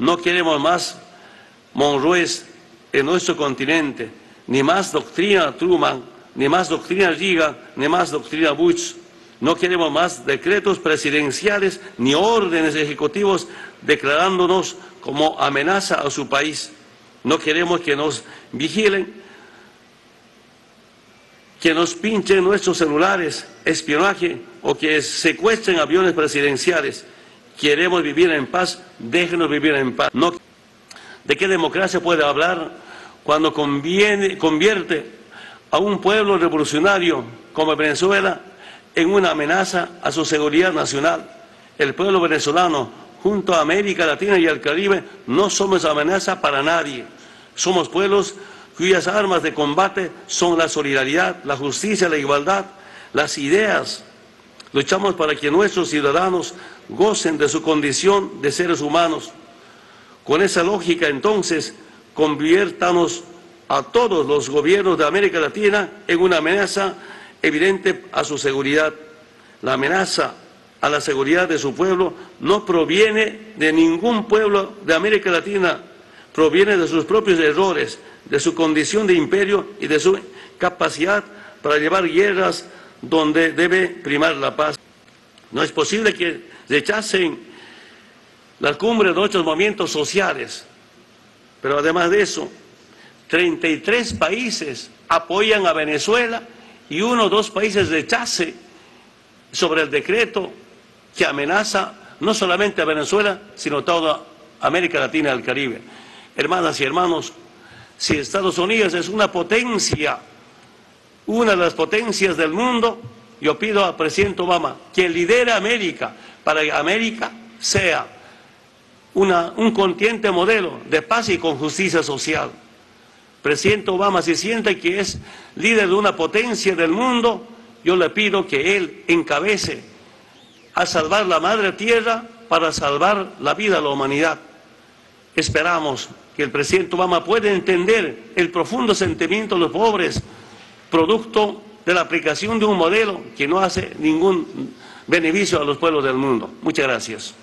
No queremos más Monroes en nuestro continente, ni más doctrina Truman, ni más doctrina Giga, ni más doctrina Bush. No queremos más decretos presidenciales ni órdenes ejecutivos declarándonos como amenaza a su país. No queremos que nos vigilen, que nos pinchen nuestros celulares, espionaje o que secuestren aviones presidenciales. Queremos vivir en paz, déjenos vivir en paz. No, ¿De qué democracia puede hablar cuando convierte a un pueblo revolucionario como Venezuela en una amenaza a su seguridad nacional? El pueblo venezolano, junto a América Latina y al Caribe, no somos amenaza para nadie. Somos pueblos cuyas armas de combate son la solidaridad, la justicia, la igualdad, las ideas. Luchamos para que nuestros ciudadanos gocen de su condición de seres humanos. Con esa lógica, entonces, conviértanos a todos los gobiernos de América Latina en una amenaza evidente a su seguridad. La amenaza a la seguridad de su pueblo no proviene de ningún pueblo de América Latina, proviene de sus propios errores, de su condición de imperio y de su capacidad para llevar guerras donde debe primar la paz. No es posible que rechacen la cumbre de otros movimientos sociales, pero además de eso, 33 países apoyan a Venezuela y uno o dos países rechace sobre el decreto que amenaza no solamente a Venezuela, sino toda América Latina y el Caribe. Hermanas y hermanos, si Estados Unidos es una potencia, una de las potencias del mundo, yo pido al presidente Obama que lidere América para que América sea una, un continente modelo de paz y con justicia social. Presidente Obama, si siente que es líder de una potencia del mundo, yo le pido que él encabece a salvar la madre tierra para salvar la vida de la humanidad. Esperamos que el presidente Obama pueda entender el profundo sentimiento de los pobres, producto de la aplicación de un modelo que no hace ningún beneficio a los pueblos del mundo. Muchas gracias.